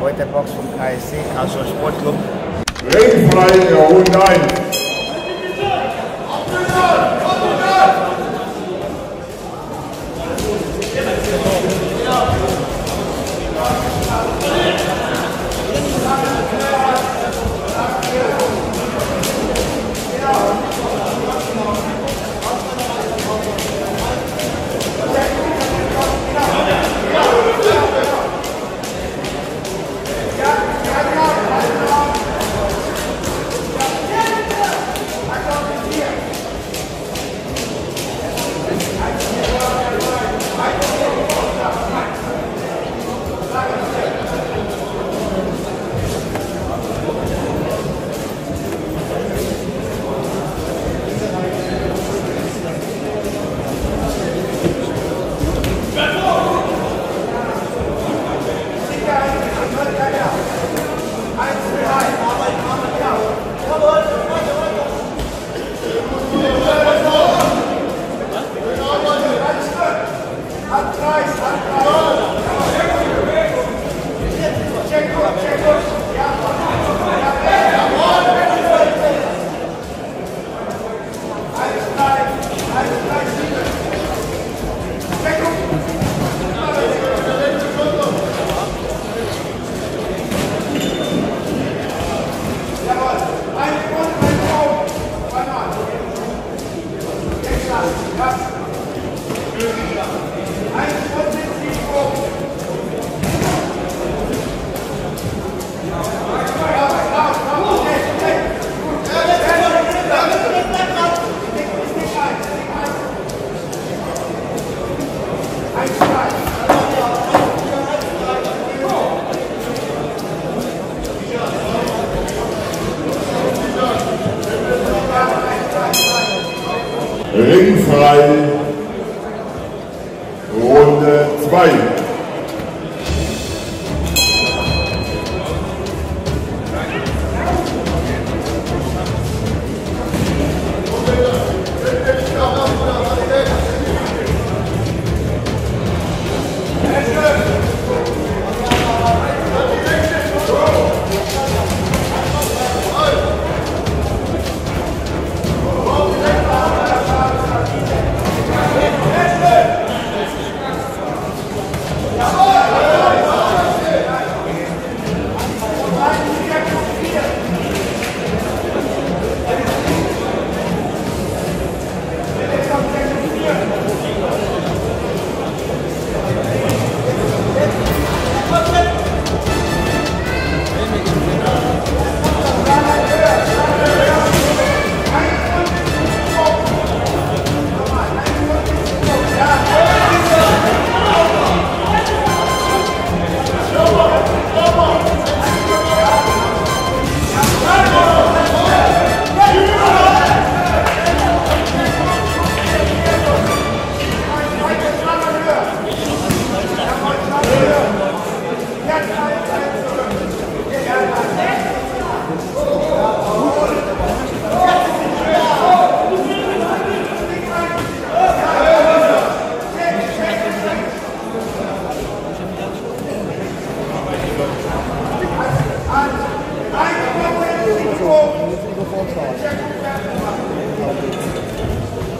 Heute Box vom KSC, Karlsruher Sportclub. Ringfrei in der 1. Ringfrei. Vai.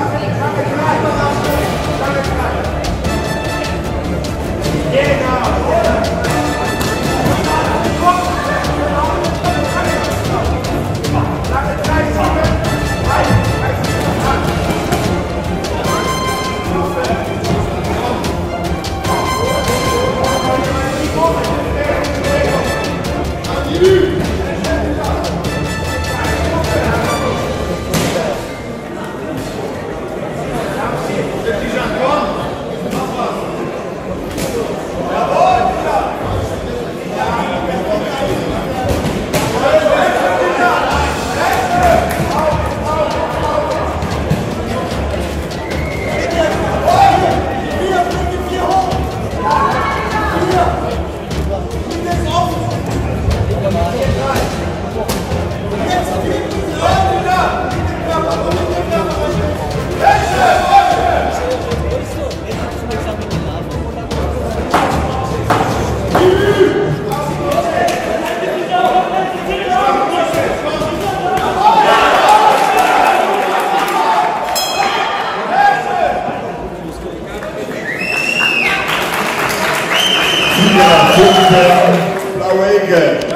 頑張れ! yeah pull me down low ridge it